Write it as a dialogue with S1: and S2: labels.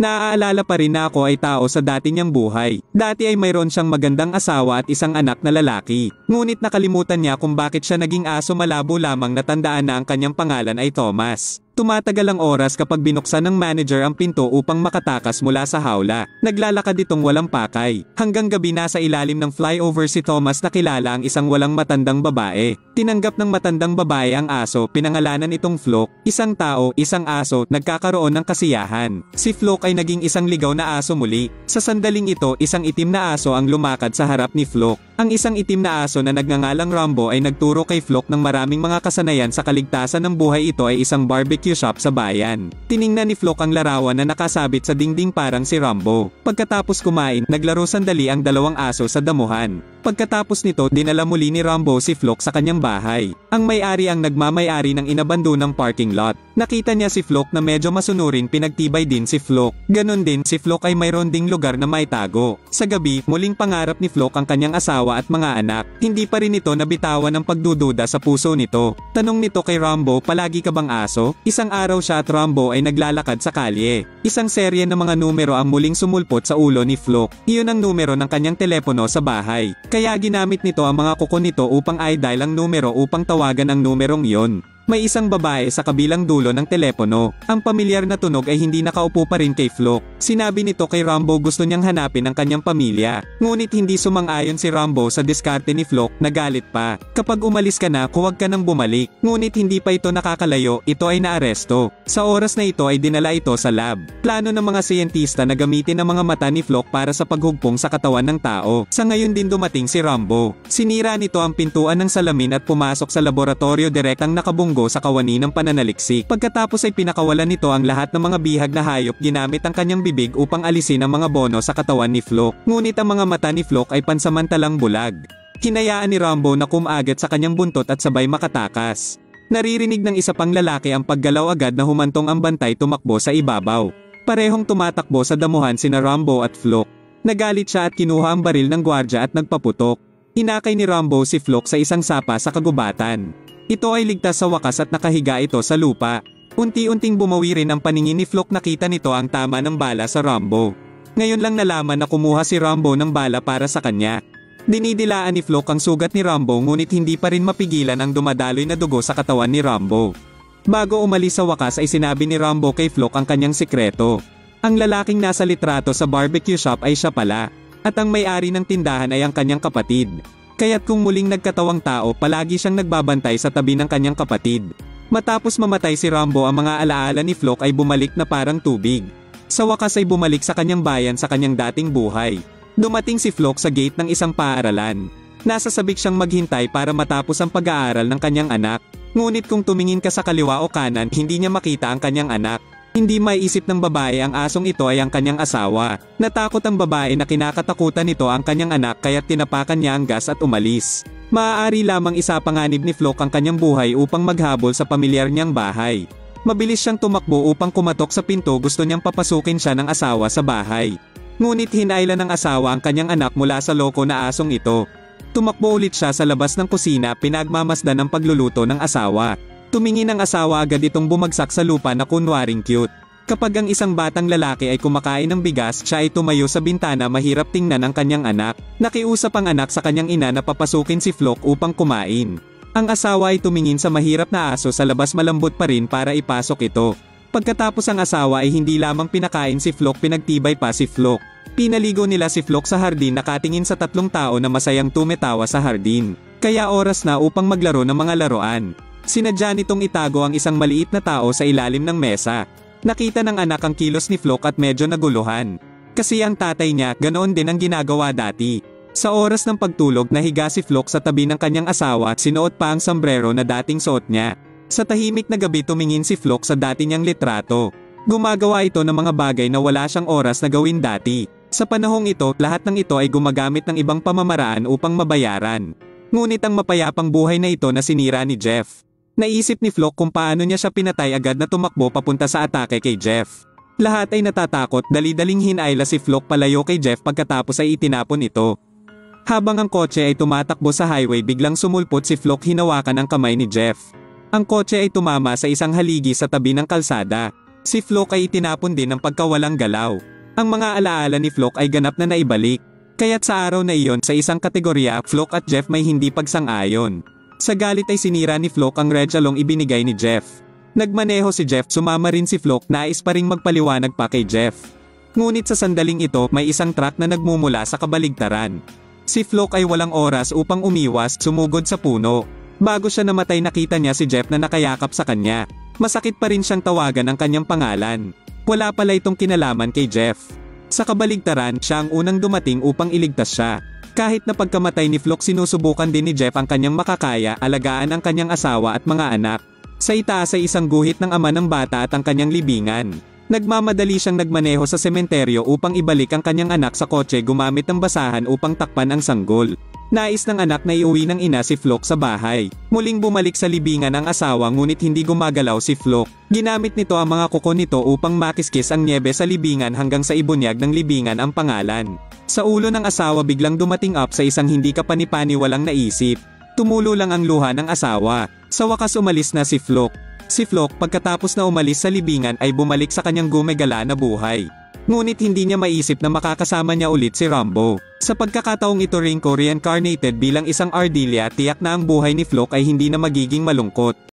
S1: Naaalala pa rin na ako ay tao sa dati niyang buhay. Dati ay mayroon siyang magandang asawa at isang anak na lalaki. Ngunit nakalimutan niya kung bakit siya naging aso malabo lamang natandaan na ang kanyang pangalan ay Thomas. Tumatagal ang oras kapag binuksan ng manager ang pinto upang makatakas mula sa hawla. Naglalakad itong walang pakay. Hanggang gabi nasa ilalim ng flyover si Thomas na kilala ang isang walang matandang babae. Tinanggap ng matandang babae ang aso, pinangalanan itong Flock. Isang tao, isang aso, nagkakaroon ng kasiyahan. Si Flock ay naging isang ligaw na aso muli. Sa sandaling ito, isang itim na aso ang lumakad sa harap ni Flock. Ang isang itim na aso na nagngangalang Rambo ay nagturo kay Flock ng maraming mga kasanayan sa kaligtasan ng buhay ito ay isang barbecue shop sa bayan. Tiningnan ni Flock ang larawan na nakasabit sa dingding parang si Rambo. Pagkatapos kumain, naglaro sandali ang dalawang aso sa damuhan. Pagkatapos nito, dinala muli ni Rambo si Flock sa kanyang bahay. Ang may-ari ang nagmamay-ari ng inabando ng parking lot. Nakita niya si Flock na medyo masunurin pinagtibay din si Flock. Ganon din si Flock ay mayroon ding lugar na may tago. Sa gabi, muling pangarap ni Flock ang kanyang asawa at mga anak. Hindi pa rin ito nabitawan ng pagdududa sa puso nito. Tanong nito kay Rambo, palagi ka bang aso? Isang araw siya at Rambo ay naglalakad sa kalye. Isang serye ng mga numero ang muling sumulpot sa ulo ni Flock. Iyon ang numero ng kanyang telepono sa bahay. Kaya ginamit nito ang mga kuko nito upang i-dial ang numero upang tawagan ang numerong iyon. May isang babae sa kabilang dulo ng telepono. Ang pamilyar na tunog ay hindi nakaupo pa rin kay Flock. Sinabi nito kay Rambo gusto niyang hanapin ang kanyang pamilya. Ngunit hindi sumang-ayon si Rambo sa diskarte ni Flock, nagalit pa. Kapag umalis ka na, huwag ka nang bumalik. Ngunit hindi pa ito nakakalayo, ito ay naaresto. Sa oras na ito ay dinala ito sa lab. Plano ng mga siyentista na gamitin ang mga mata ni Flock para sa paghugpong sa katawan ng tao. Sa ngayon din dumating si Rambo. Sinira nito ang pintuan ng salamin at pumasok sa laboratorio direktang nakabunggo sa kawani ng pananaliksik. Pagkatapos ay pinakawalan nito ang lahat ng mga bihag na hayop ginamit ang kanyang bibig upang alisin ang mga bono sa katawan ni Flock. Ngunit ang mga mata ni Flock ay pansamantalang bulag. Hinayaan ni Rambo na kumagat sa kanyang buntot at sabay makatakas. Naririnig ng isa pang lalaki ang paggalaw agad na humantong ang bantay tumakbo sa ibabaw. Parehong tumatakbo sa damuhan sina Rambo at Flock. Nagalit siya at kinuha ang baril ng gwardya at nagpaputok. Inakay ni Rambo si Flock sa isang sapa sa kagubatan. Ito ay ligtas sa wakas at nakahiga ito sa lupa. Unti-unting bumawi rin ang paningin ni Flock nakita nito ang tama ng bala sa Rambo. Ngayon lang nalaman na kumuha si Rambo ng bala para sa kanya. Dinidilaan ni Flock ang sugat ni Rambo ngunit hindi pa rin mapigilan ang dumadaloy na dugo sa katawan ni Rambo. Bago umalis sa wakas ay sinabi ni Rambo kay Flock ang kanyang sikreto. Ang lalaking nasa litrato sa barbecue shop ay siya pala. At ang may-ari ng tindahan ay ang kanyang kapatid. Kaya't kung muling nagkatawang tao palagi siyang nagbabantay sa tabi ng kanyang kapatid. Matapos mamatay si Rambo ang mga alaala ni Flock ay bumalik na parang tubig. Sa wakas ay bumalik sa kanyang bayan sa kanyang dating buhay. Dumating si Flock sa gate ng isang paaralan. Nasa sabik siyang maghintay para matapos ang pag-aaral ng kanyang anak. Ngunit kung tumingin ka sa kaliwa o kanan, hindi niya makita ang kanyang anak. Hindi maiisip ng babae ang asong ito ay ang kanyang asawa. Natakot ang babae na kinakatakutan nito ang kanyang anak kaya tinapakan niya ang gas at umalis. Maaari lamang isapanganib ni Flock ang kanyang buhay upang maghabol sa pamilyar niyang bahay. Mabilis siyang tumakbo upang kumatok sa pinto gusto niyang papasukin siya ng asawa sa bahay. Ngunit hinailan ng asawa ang kanyang anak mula sa loko na asong ito. Tumakbo ulit siya sa labas ng kusina pinagmamasdan ang pagluluto ng asawa. Tumingin ang asawa agad itong bumagsak sa lupa na kunwaring cute. Kapag ang isang batang lalaki ay kumakain ng bigas, siya ay tumayo sa bintana mahirap tingnan ang kanyang anak. Nakiusap ang anak sa kanyang ina na papasukin si Flock upang kumain. Ang asawa ay tumingin sa mahirap na aso sa labas malambot pa rin para ipasok ito. Pagkatapos ang asawa ay hindi lamang pinakain si Flock pinagtibay pa si Flock. Pinaligo nila si Flock sa hardin nakatingin sa tatlong tao na masayang tumetawa sa hardin. Kaya oras na upang maglaro ng mga laruan. Sinadya nitong itago ang isang maliit na tao sa ilalim ng mesa. Nakita ng anak ang kilos ni Flock at medyo naguluhan. Kasi ang tatay niya, ganoon din ang ginagawa dati. Sa oras ng pagtulog nahiga si Flock sa tabi ng kanyang asawa at sinuot pa ang sombrero na dating suot niya. Sa tahimik na gabi tumingin si Flock sa dati niyang litrato. Gumagawa ito ng mga bagay na wala siyang oras na gawin dati. Sa panahong ito, lahat ng ito ay gumagamit ng ibang pamamaraan upang mabayaran. Ngunit ang mapayapang buhay na ito na sinira ni Jeff. Naisip ni Flock kung paano niya siya pinatay agad na tumakbo papunta sa atake kay Jeff. Lahat ay natatakot dali-daling hinayla si Flock palayo kay Jeff pagkatapos ay itinapon ito. Habang ang kotse ay tumatakbo sa highway biglang sumulpot si Flock hinawakan ang kamay ni Jeff. Ang kotse ay tumama sa isang haligi sa tabi ng kalsada. Si Flock ay itinapon din ng pagkawalang galaw. Ang mga alaala ni Flock ay ganap na naibalik. Kaya't sa araw na iyon sa isang kategorya, Flock at Jeff may hindi pagsang-ayon. Sa galit ay sinira ni Flock ang redyalong ibinigay ni Jeff. Nagmaneho si Jeff sumama rin si Flock nais pa ring magpaliwanag pa kay Jeff. Ngunit sa sandaling ito may isang truck na nagmumula sa kabaligtaran. Si Flock ay walang oras upang umiwas sumugod sa puno. Bago siya namatay nakita niya si Jeff na nakayakap sa kanya. Masakit pa rin siyang tawagan ang kanyang pangalan. Wala pala itong kinalaman kay Jeff. Sa kabaligtaran, siya ang unang dumating upang iligtas siya. Kahit na pagkamatay ni Flock sinusubukan din ni Jeff ang kanyang makakaya, alagaan ang kanyang asawa at mga anak. Sa itaas ay isang guhit ng ama ng bata at ang kanyang libingan. Nagmamadali siyang nagmaneho sa sementeryo upang ibalik ang kanyang anak sa kotse gumamit ng basahan upang takpan ang sanggol. Nais ng anak na iuwi ng ina si Flock sa bahay. Muling bumalik sa libingan ang asawa ngunit hindi gumagalaw si Flock. Ginamit nito ang mga kuko nito upang makiskis ang niebe sa libingan hanggang sa ibunyag ng libingan ang pangalan. Sa ulo ng asawa biglang dumating up sa isang hindi kapanipani walang naisip. Tumulo lang ang luha ng asawa. Sa wakas umalis na si Flock. Si Flock pagkatapos na umalis sa libingan ay bumalik sa kanyang gumagala na buhay. Ngunit hindi niya maisip na makakasama niya ulit si Rambo. Sa pagkakataong ito ring reincarnated bilang isang Ardilla tiyak na ang buhay ni Flock ay hindi na magiging malungkot.